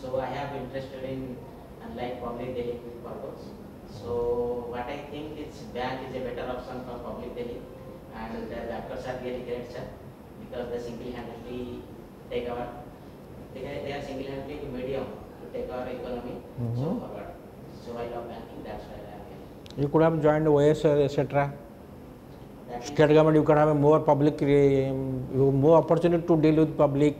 So I have interested in unlike public dealing purpose. So what I think is bank is a better option for public dealing, and the bankers are really great, sir, because they single-handedly take our they are, they are single-handedly medium to take our economy so Mhm. forward. So I love banking. That's why I am here. you could have joined OS etc. State government you could have a more public um, more opportunity to deal with public.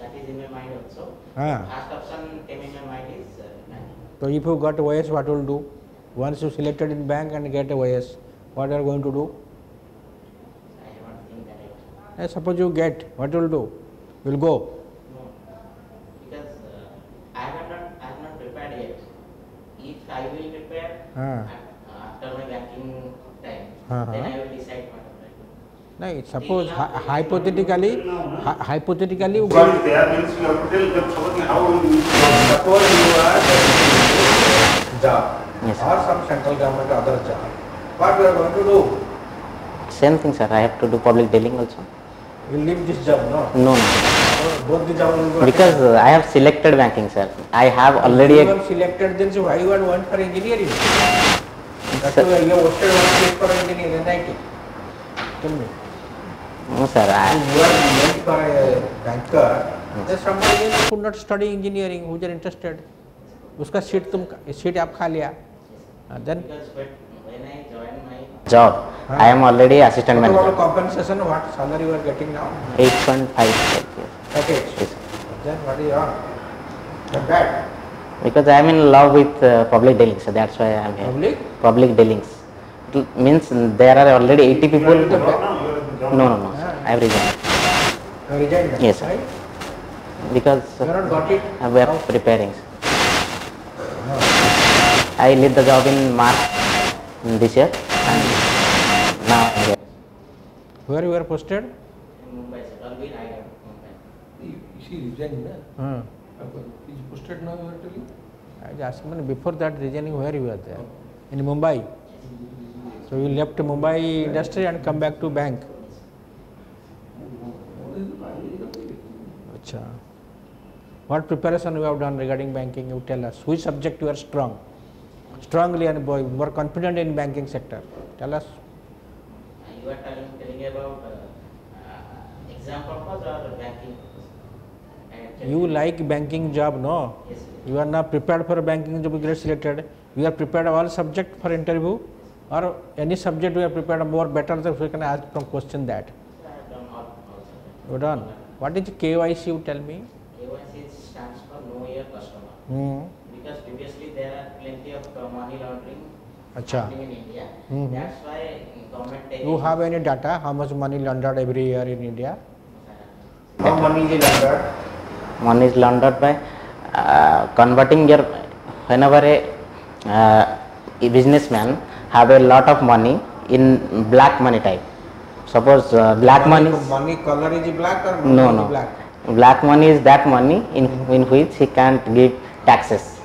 that is in my mind also. Last ah. option MMM is uh, none. So, if you got OS, what will do? Once you selected in bank and get a OS, what are you going to do? I haven't seen that yet. suppose you get, what will do? Will go. because I will prepare ah. uh. after my banking time. Uh -huh. Then uh-huh. I will decide what नहीं? Same thing, sir. I have to do public dealing also. You leave this job, no? No, no. So both the job will go. Because uh, I have selected banking, sir. I have already. you A, have selected then so why you are went for engineering? That Sir- too, you have wasted one place for engineering NIT. Tell me. No, sir. I, you are meant for a banker, then somebody else could not study engineering who is interested. उसका seat तुम seat आप खा लिया then am already assistant what about manager. compensation what salary you are getting now 8.5 package Yes. then what is wrong not Because I am in love with uh, public dealings, so that's why I am here. public Public dealings. It means there are already 80 people. Are are. No, no, no. Sir. I have resigned. you resigned Yes, sir. Because you have not got it uh, we are How? preparing. sir. no. I leave the job in March this year and now I am here. where you were posted Mumbai, sir. Always I am Mumbai. She resigned, na? hmm. Is posted now, you are telling? I was asking before that resigning where you were there in Mumbai so you left Mumbai industry and come back to bank Acha. What preparation you have done regarding banking? You tell us. Which subject you are strong? Strongly and boy, more confident in banking sector. Tell us. You are telling, telling about uh, uh, exam purpose or banking purpose? You like banking job, no? Yes. You are not prepared for banking job, you get selected. You are prepared all subject for interview, or any subject you are prepared more better. So we can ask from question that. I have done all, all subjects. You done. What is KYC? You tell me. KYC stands for Know Your Customer. Hmm. Because previously there are plenty of uh, money laundering Acha. happening in India. Mhm. That's why government. You have any data? How much money laundered every year in India? How money is laundered? Money is laundered by uh, converting your whenever a, uh, a businessman have a lot of money in black money type. Suppose uh, black money. is- Money color is black or No, money no. is black? Black money is that money in, in which he can't give taxes.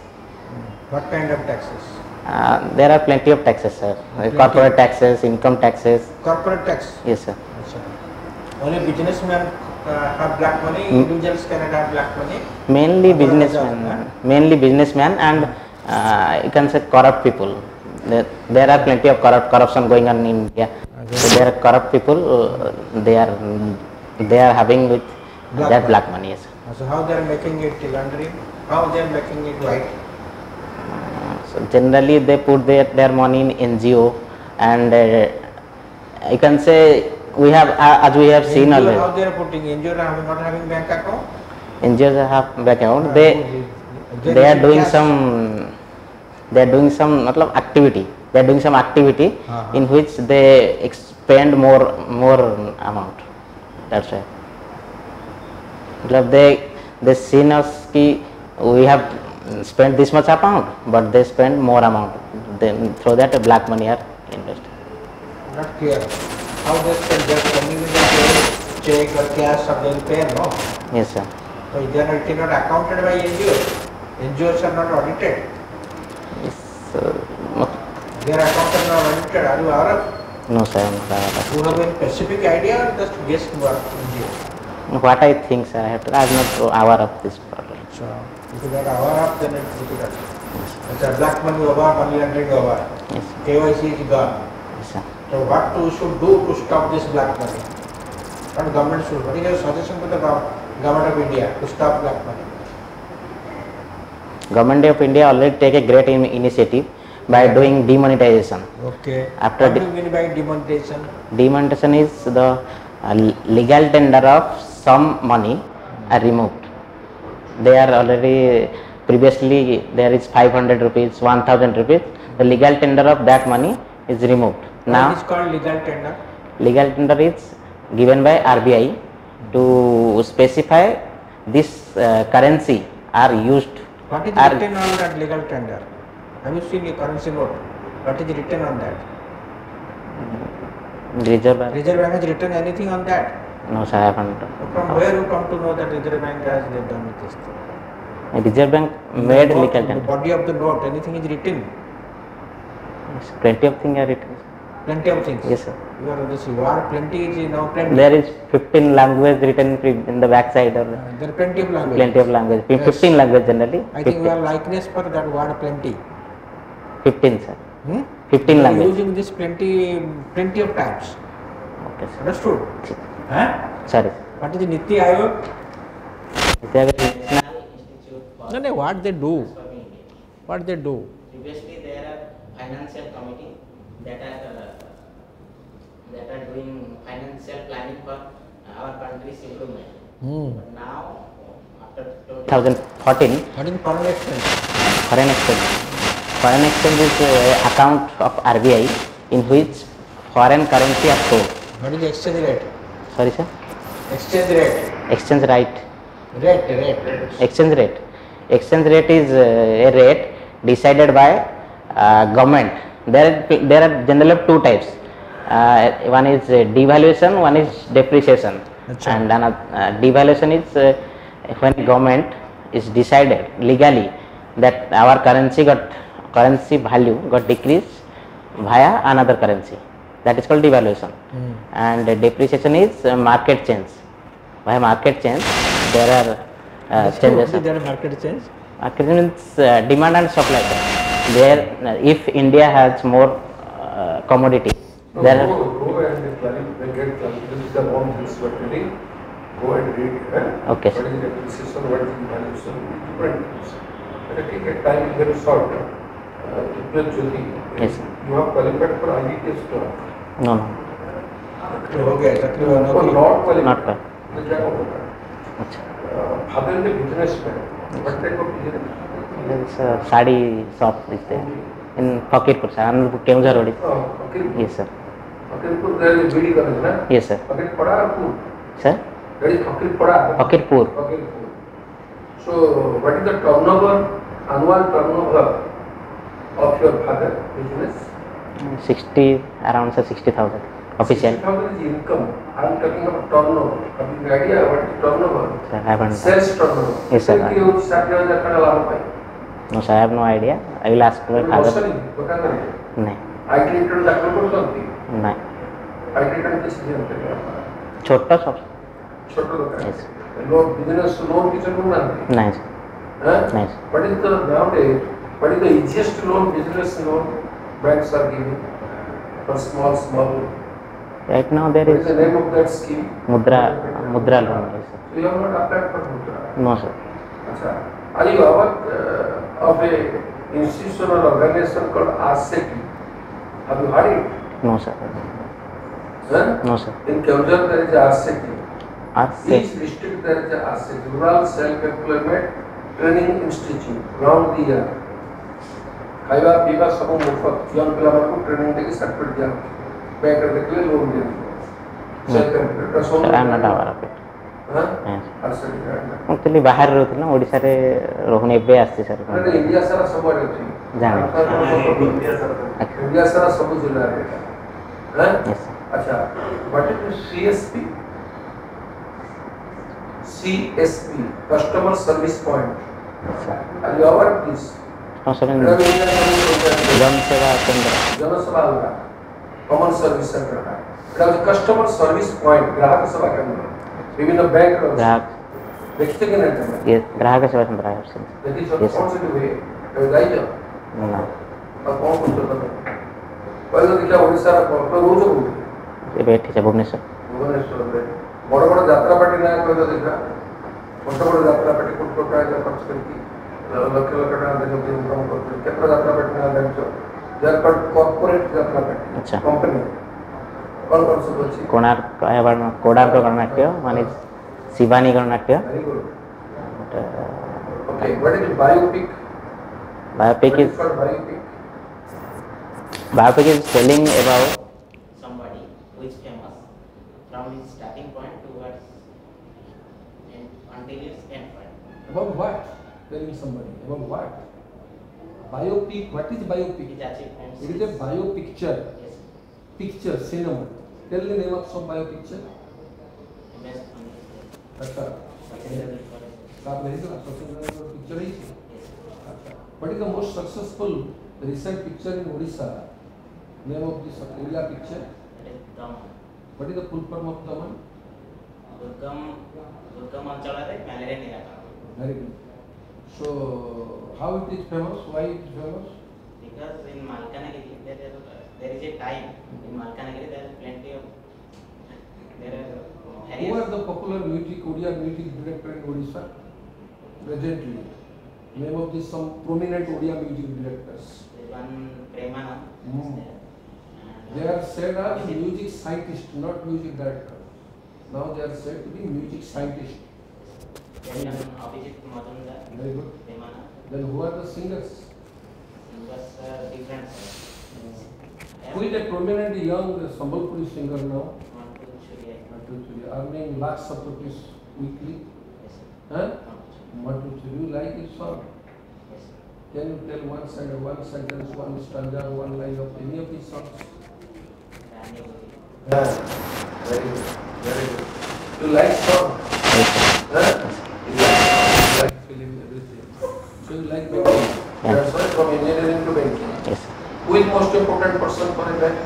What kind of taxes? Uh, there are plenty of taxes, sir. Uh, Corporate taxes, income taxes. Corporate tax. Yes, sir. Only businessmen uh, have black money. Individuals cannot have black money. Mainly Corporate businessmen. Mainly businessmen and uh, you can say corrupt people. There, there are plenty of corrupt corruption going on in India. So there are corrupt people. Uh, they are they are having with Black that money. black money. Yes. So how they are making it laundering? How they are making it white? Uh, so generally they put their, their money in NGO and uh, you can say we have uh, as we have seen NGO, already. how they are putting? NGO are not having bank account? NGOs have bank account. They They they are doing some they are doing some matlab, activity. They are doing some activity Uh-huh. in which they expend more more amount. That's why. matlab, they they seen us ki we have spent this much amount, but they spend more amount. Then through that black money are invested. Not clear. How they spend, they're spending in the check or cash or they'll pay, no? Yes, sir. So they are not, accounted by NGOs. NGOs are not audited. Yes, uh, They are accounted not audited. Are you aware no, sir. I'm not of. You have any specific idea or just guess what NGO? What I think, sir, I have to, I'm not aware of this problem. So if you are aware of, then it's difficult. It's a black money over, money laundering over. Yes, KYC is gone. yes, sir. So what we should do to stop this black money? What government should, what is your suggestion to the government of India to stop black money? Government of India already take a great initiative by doing demonetization. Okay. After what do you mean by demonetization? Demonetization is the uh, legal tender of some money are removed. They are already previously there is 500 rupees, 1000 rupees. The legal tender of that money is removed. What Now is called legal tender? legal tender is given by RBI to specify this uh, currency are used. What is written on that legal tender? Have you seen the currency note? What is written on that? Reserve Bank? Reserve Bank has written anything on that? No, sir, I haven't. From where you come to know that Reserve Bank has done with this thing? Reserve Bank made The note, the. Body of the note, anything is written? Plenty of things are written. Plenty of things. Yes, sir. You are this, you are plenty is now plenty. There is 15 language written in the back side or Uh, there are plenty of language. plenty of language. Yes. 15 language generally. I think we 15, are likeness for that word plenty. 15 sir. Hmm? 15 We are language. Using this plenty, plenty of times. Okay, sir. Understood? Huh? Sorry. What is the Niti Ayog? There is National Institute for No, no, what they do? What they do? Previously, there are financial committee that are uh, that are doing financial planning for our country's improvement. Hmm. But now, after 2014, What is foreign exchange? foreign exchange. Foreign exchange is uh, account of RBI in which foreign currency are stored. What is the exchange rate? Sorry, sir. Exchange rate. Exchange rate. Rate, rate. exchange rate exchange rate is uh, a rate decided by uh, government there there are generally two types uh, one is uh, devaluation one is depreciation Acha. and another uh, devaluation is uh, when government is decided legally that our currency got currency value got decreased via another currency that is called devaluation Hmm. and depreciation is uh, market change by market change there are uh, changes What is there market change? market means uh, demand and supply there uh, if india has more uh, commodity No, there are, go, go and clarify, get. This is the amount this you are telling. Go and read. Eh? Okay, What sir. is the depreciation, what is the valuation, different things. But I think at time is very short. Uh, Yes, you have qualified for IELTS no no हो Oh, not qualified. not. तो? अच्छा Uh, Oh, there is BD college, na? yes sir Fakirpada or Pur? sir There is Fakirpada. fakirpur Okay. So, what is the turnover, annual turnover of your father business? 60 around sir 60000 official 60,000 is income. I am talking about turnover. Have you idea what is turnover? sir i haven't Sales turnover. Yes, sir. किती होऊन साठी हज़ार कडे लाभ पाहिजे. no sir i have no idea i will ask my father बसली, दुकानदार. नाही आयटी रिटर्न दाखल करतो ती. नाही आयटी रिटर्न कशी देणार? छोटा शॉप छोटं दुकान. Yes. लोन बिझनेस लोन किती मिळणार नाही. नाही sir Huh? नाही sir What is the easiest loan, business loan banks are giving for small, small? right now there What is the name of that scheme? mudra mudra loan So you have not applied for Mudra. no sir Acha. Are you aware uh, of a institution or organization called RCET? Have you heard it? no sir Huh? no sir In Keonjhar there is a RCET. Each district there is a Rural Self-Employment Training Institute, round the year. ଖାଇବା ପିଇବା ସବୁ ମୁଫତ young ପିଲାମାନଙ୍କୁ training ଦେଇକି certificate ଦିଆହେଉଛି ବ୍ୟାଙ୍କରେ ଦେଖିଲେ loan ଦିଆଯିବ self employed sir i am not aware of it ହଁ ହଁ। ଆର୍ଟ୍ସ ଗ୍ରାଡ୍ ନା ମୁଁ ଥିଲି ବାହାରେ ରହୁଥିଲି ନା ଓଡ଼ିଶାରେ ରହୁନି ଏବେ ଆସିଛି ସାର୍ ମାନେ ଇଣ୍ଡିଆ ସାରା ସବୁଆଡେ ଅଛି ଜାଣେ। ଇଣ୍ଡିଆ ସାରା ସବୁ ଜିଲ୍ଲାରେ ଏଇଟା ହଁ Yes, sir. ଆଚ୍ଛା what is CSP CSP customer service point are you aware हाँ सर जनसेवा केंद्र। जनसेवा कॉमन सर्विस सेंटर का कस्टमर सर्विस पॉइंट ग्राहक सेवा केंद्र। विभिन्न बैंक ग्राहक। देखते कि नहीं तो ये ग्राहक सेवा केंद्र है सर देखिए कौन से हुए दायित्व ना। पहले देखिए ओडिसा रा डॉक्टर रोज ये बैठ है भुवनेश्वर। भुवनेश्वर रे बड़ बड़ यात्रा पार्टी ना कोई तो देखा। बड़ा बड़ा यात्रा पार्टी कुछ कुट का खर्च करके। ଯାତ୍ରାପାଟି କୋଟି କୋଟି ଟଙ୍କା ଖର୍ଚ୍ଚ କରିକି ଲକ୍ଷ ଲକ୍ଷ ଟଙ୍କା ଦେଇକି ଇନକମ୍ କରୁଛନ୍ତି କେତେ ଯାତ୍ରାପାଟି ନାଁ ଜାଣିଛ ଯାହାର କର୍ପୋରେଟ୍ ଯାତ୍ରାପାଟି ଆଚ୍ଛା। କମ୍ପାନୀ କ'ଣ କ'ଣ ସବୁ ଅଛି କୋଣାର୍କ ହେବାର କୋଣାର୍କ ଗଣନାଟ୍ୟ ମାନେ Shivani Gananatya Very good. Okay, what is biopic? Biopic What is is called biopic? Biopic is telling about somebody who is famous from his starting point towards and until his end point. About what? telling somebody about what? Biopic. What is biopic? It is a biopicture. Yes. Picture. Cinema. Tell the name of some biopicture. अच्छा आप नहीं sir picture ही What is the most successful recent picture in Odisha? Name of this India picture? What is the full form of Daman? Durgam Durgam Anchal is malaria Very good. So how it is famous why it is famous because in Malkanagiri there is there is a time in Malkanagiri there is plenty of there are Who are the popular music, Odia music director in Odisha? Presently. Name of these some prominent Odia music directors. one Premanand Hmm. there They are said as music scientists, not music director. Now they are said to be music scientists. Very good. Then who are the singers? singers are different Who is a prominent young Sambalpuri singer now? Matu earning lakhs of rupees weekly. yes Huh? one two Matu you like his song? yes sir. Can you tell one side, one sentence, one stanza, one line of any of his songs? Yeah, very good, very good. You like song? Huh? Like, you like film, everything. So you like banking. That's why from engineering to banking. Yes. Who is most important person for a bank?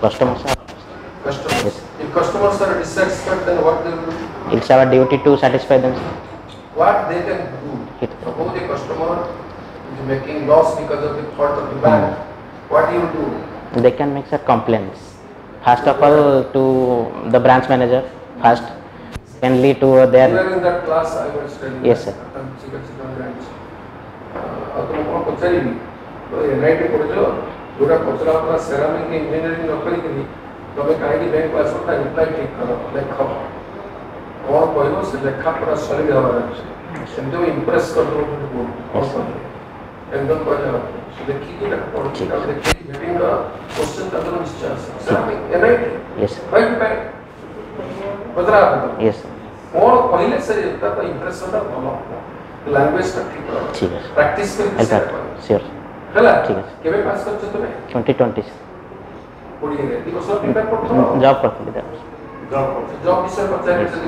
Customers Customers. Yes. If customers are dissatisfied, then what they will do? it's our duty to satisfy them. What they can do? It- Suppose a customer is making loss because of the fault of the bank. Hmm. What do you do? They can make their complaints. First of all, to the branch manager, first. Secondly, to You their, were in that class I was telling. Yes, that, sir. I'm chicken chicken branch. ଆଉ ତୁମ କ'ଣ ପଚାରିବି ତ N I T ପଢ଼ୁଛ ଯେଉଁଟା ପଚରା ପଚରା ceramic engineering ନ କରିକିରି ତମେ କାହିଁକି ବ୍ୟାଙ୍କକୁ ଆସ ତା ରିପ୍ଲାଏ ଠିକ୍ କର ଲେଖ କ'ଣ କହିବ ସେ ଲେଖା ପୁରା ସଲିଡ୍ ହେବାର ଅଛି ସେମିତି ଇମ୍ପ୍ରେସ୍ କରିଦେଉଛନ୍ତି ବହୁତ କ'ଣ କହିବେ ଏକଦମ କହିଲେ ହବ ସେ ଦେଖିକି ତାକୁ ପଢ଼ୁଛି ତାକୁ ଦେଖିକି ମିଟିଂର କୋଶ୍ଚିନ୍ ତାଙ୍କର ନିଶ୍ଚୟ ଆସିବ ceramic N I T yes, white bank ପଚରା ହବ yes, କ'ଣ କହିଲେ ସେ ତାର ଇମ୍ପ୍ରେସନଟା ଭଲ ହବ ଲାଙ୍ଗୁଏଜଟା ଠିକ୍ ହବ ଠିକ୍ ଅଛି। ପ୍ରାକ୍ଟିସ୍ କରି I'll ସେଇଟା try. କହିବ। Sure. ହେଲା ଠିକ୍ ଅଛି। କେବେ ପାସ୍ କରିଛ ତମେ 2020 କୋଡ଼ିଏରେ ଦୁଇ ବର୍ଷ ପ୍ରିପେୟାର କରୁଥିଲ job କରିଥିଲି there. ଜବ୍ ବିଷୟରେ ପଚାରିଲେ ଯଦି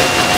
Das, you